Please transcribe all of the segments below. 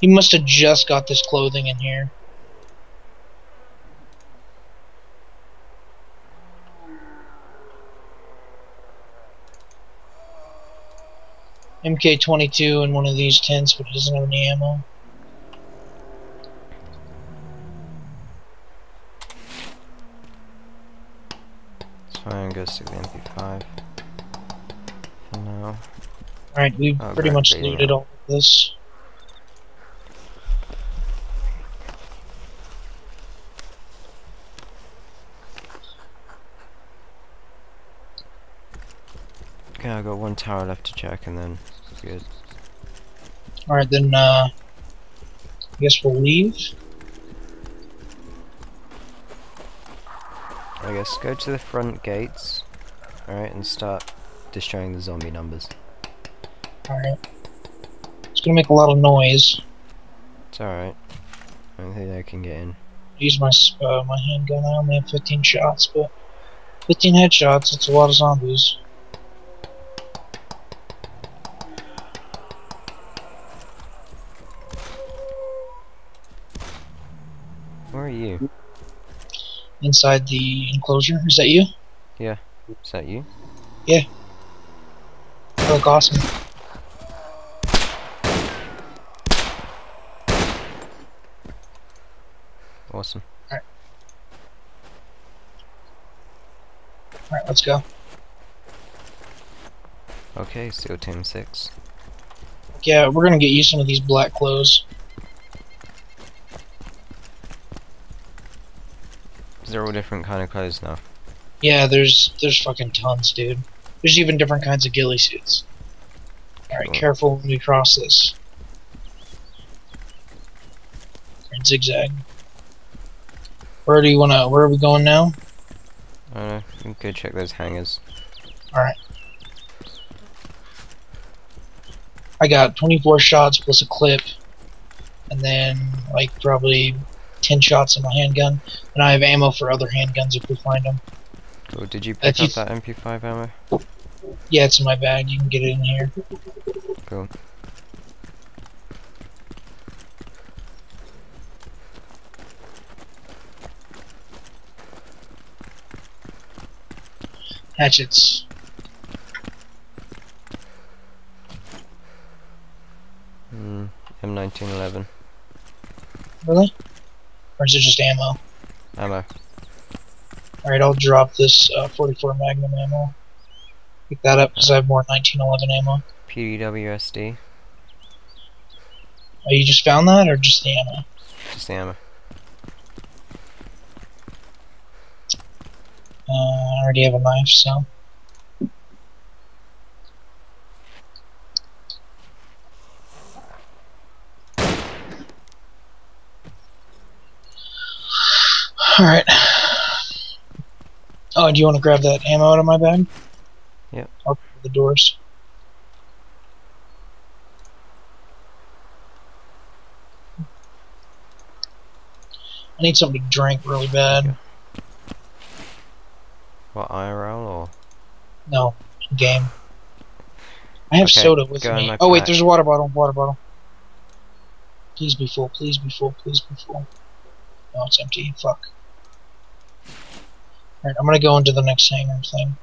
He must have just got this clothing in here. MK22 in one of these tents, but he doesn't have any ammo. It's fine, go stick the MP5. For now. Alright, we've Oh, pretty much looted all of this. Okay, I got one tower left to check and then it's good. Alright, then, uh, I guess we'll leave. I guess go to the front gates, alright, and start destroying the zombie numbers. Alright. It's gonna make a lot of noise. It's alright. I don't think they can get in. Use my s- uh, my handgun. I only have 15 shots, but 15 headshots. It's a lot of zombies. You? Inside the enclosure. Is that you? Yeah. Is that you? You oh, look awesome. Awesome. Alright, let's go. Okay, SEAL Team 6. Yeah, we're gonna get you some of these black clothes. They're all different kind of clothes now. Yeah, there's there's fucking tons, dude. There's even different kinds of ghillie suits. Alright, Cool. careful when we cross this. Zigzag. Where do you wanna where are we going now? I don't know, can go check those hangars. Alright. I got 24 shots plus a clip, and then like probably 10 shots in my handgun, and I have ammo for other handguns if we find them. Cool, did you pick you up that MP5 ammo? Yeah, it's in my bag. You can get it in here. Cool. Hatchets. Hmm, M1911. Really? Or is it just ammo? Ammo. Alright, I'll drop this uh, 44 Magnum ammo. Pick that up because I have more 1911 ammo. PDWSD. Oh, you just found that or just the ammo? Just the ammo. Uh, I already have a knife, so. Alright. Oh, do you want to grab that ammo out of my bag? Yep. I'll the doors. I need something to drink really bad. What, IRL or? No, game. I have Okay, soda with me. Oh wait, there's a water bottle. Water bottle. Please be full. Please be full. Please be full. No, it's empty. Fuck. Alright, I'm gonna go into the next hangar thing.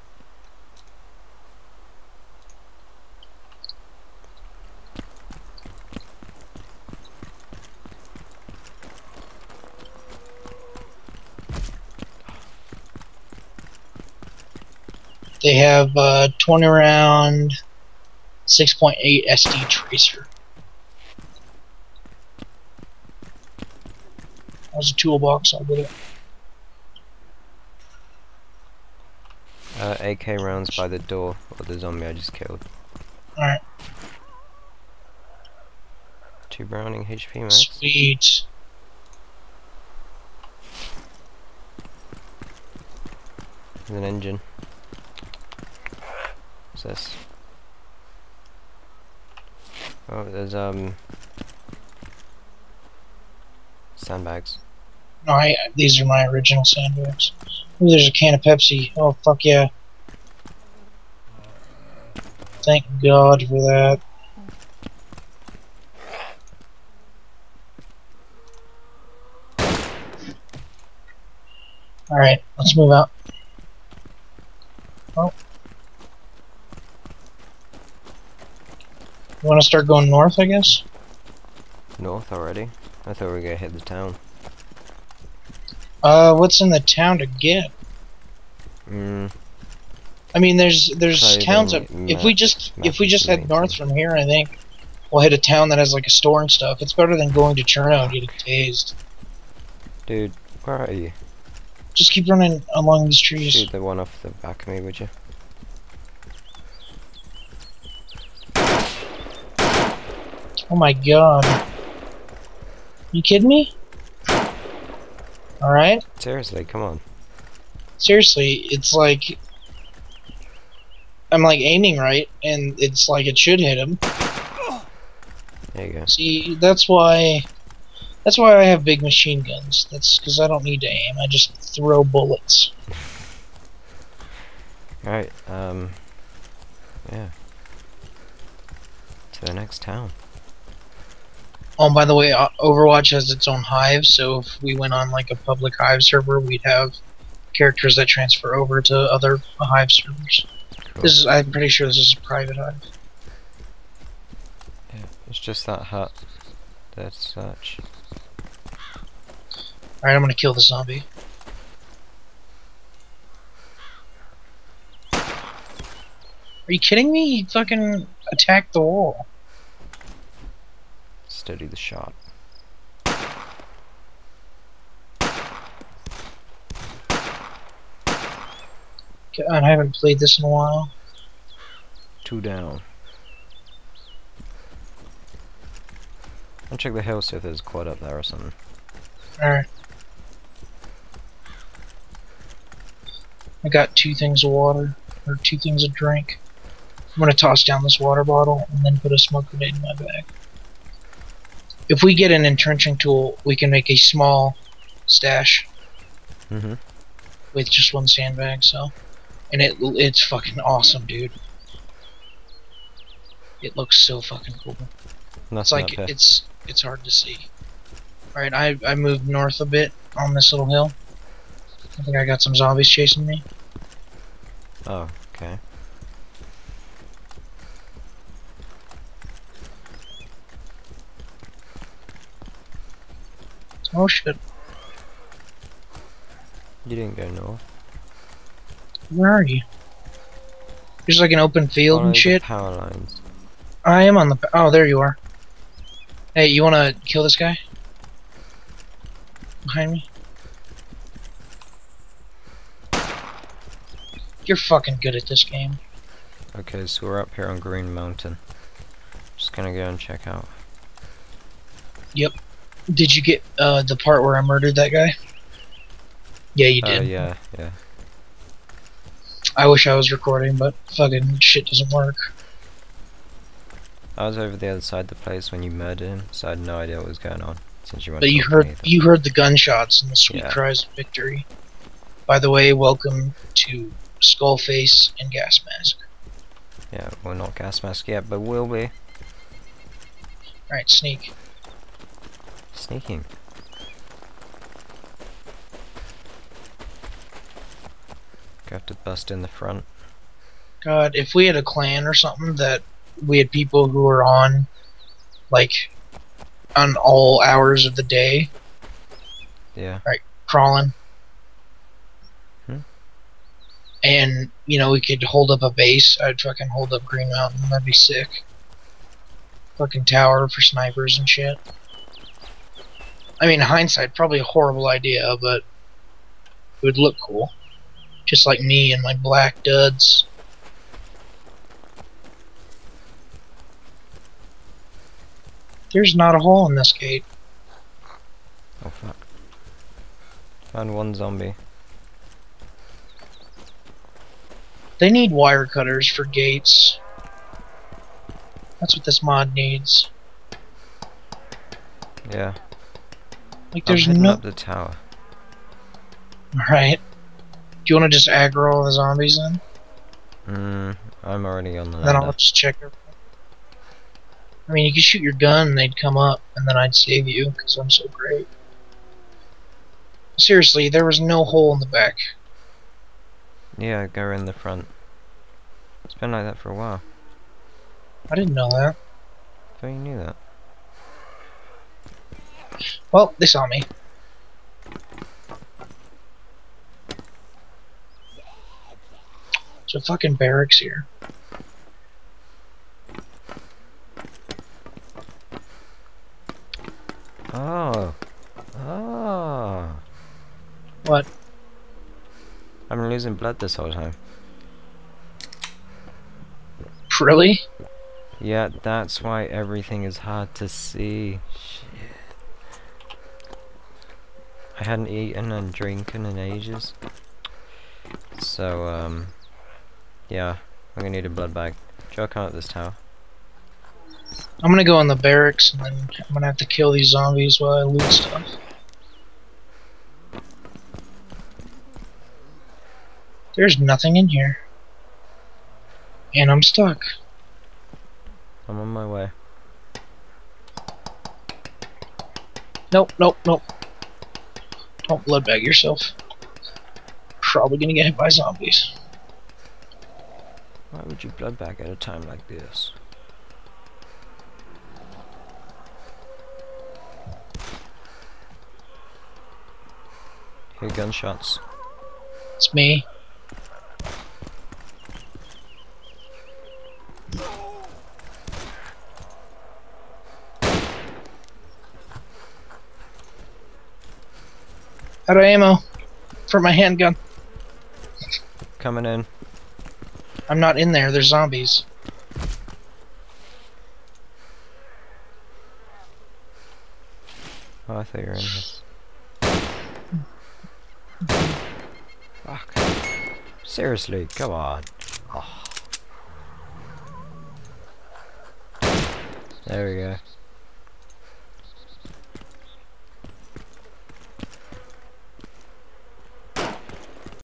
They have uh, 20 round 6.8 SD tracer. There's a toolbox, I'll get it. Uh, AK rounds by the door, or the zombie I just killed. Alright, Two Browning HP max. sweet. There's an engine. What's this? Oh, there's um sandbags. No, I, these are my original sandbags. Ooh, there's a can of Pepsi. Oh, fuck yeah. Thank God for that. Alright, let's move out. Oh. Wanna start going north, I guess? North already? I thought we were gonna hit the town. Uh, what's in the town to get? I mean, there's there's Probably towns if we just if we just head north from here, I think we'll hit a town that has like a store and stuff. It's better than going to Cherno and getting tased. dude, where are you? Just keep running along these trees. Shoot the one off the back of me, would you? Oh my god. You kidding me? Alright? Seriously, come on. Seriously, it's like I'm like aiming right and it's like it should hit him. There you go. See, that's why that's why I have big machine guns. That's cuz I don't need to aim. I just throw bullets. Alright, um, yeah. To the next town. Oh, and by the way, Overwatch has its own hive, so if we went on like a public hive server, we'd have characters that transfer over to other hive servers. This is I'm pretty sure this is a private hive. Yeah, it's just that hut. That's such. Alright, I'm gonna kill the zombie. Are you kidding me? He fucking attacked the wall. Steady the shot. I haven't played this in a while. Two down. I'll check the hill see if there's a quad up there or something. Alright. I got two things of water, or two things of drink. I'm gonna toss down this water bottle and then put a smoke grenade in my bag. If we get an entrenching tool, we can make a small stash Mm-hmm. with just one sandbag, so. And it it's fucking awesome, dude. It looks so fucking cool. It's like it's it's hard to see. Alright, I I moved north a bit on this little hill. I think I got some zombies chasing me. Oh, okay. Oh shit. You didn't go north. Where are you? There's like an open field and shit. Power lines. I am on the. Oh, there you are. Hey, you wanna kill this guy? Behind me? You're fucking good at this game. Okay, so we're up here on Green Mountain. Just gonna go and check out. Yep. Did you get uh, the part where I murdered that guy? Yeah, you Oh did. yeah, yeah. I wish I was recording, but fucking shit doesn't work. I was over the other side of the place when you murdered him, so I had no idea what was going on. Since you But you heard you heard the gunshots and the sweet Yeah. cries of victory. By the way, welcome to Skullface and Gas Mask. Yeah, we're not gas mask yet, but we'll be. Alright, sneak. Sneaking. Got to bust in the front. God, if we had a clan or something that we had people who were on, like, on all hours of the day, Yeah. Right, crawling. Hmm. And, you know, we could hold up a base. I'd fucking hold up Green Mountain. That'd be sick. Fucking tower for snipers and shit. I mean, hindsight, probably a horrible idea, but it would look cool. Just like me and my black duds. There's not a hole in this gate. Oh fuck. Found one zombie. They need wire cutters for gates. That's what this mod needs. Yeah. Like, there's I'm no. up the tower. Alright. Do you want to just aggro all the zombies then? Mm, I'm already on the Then I'll just check everything. I mean, you could shoot your gun and they'd come up, and then I'd save you, because I'm so great. Seriously, there was no hole in the back. Yeah, go in the front. It's been like that for a while. I didn't know that. I thought you knew that. Well, they saw me. A fucking barracks here. Oh. Oh. What? I've been losing blood this whole time. Really? Yeah, that's why everything is hard to see. Shit. I hadn't eaten and drinking in ages. So, um, yeah, I'm gonna need a blood bag. Joe, come up this tower. I'm gonna go in the barracks and then I'm gonna have to kill these zombies while I loot stuff. There's nothing in here. And I'm stuck. I'm on my way. Nope, nope, nope. Don't blood bag yourself. Probably gonna get hit by zombies. Why would you blood bag at a time like this? Hear gunshots. It's me. Out of ammo for my handgun. Coming in. I'm not in there. There's zombies. Oh, I thought you were in here. Fuck. Seriously, come on. Oh. There we go.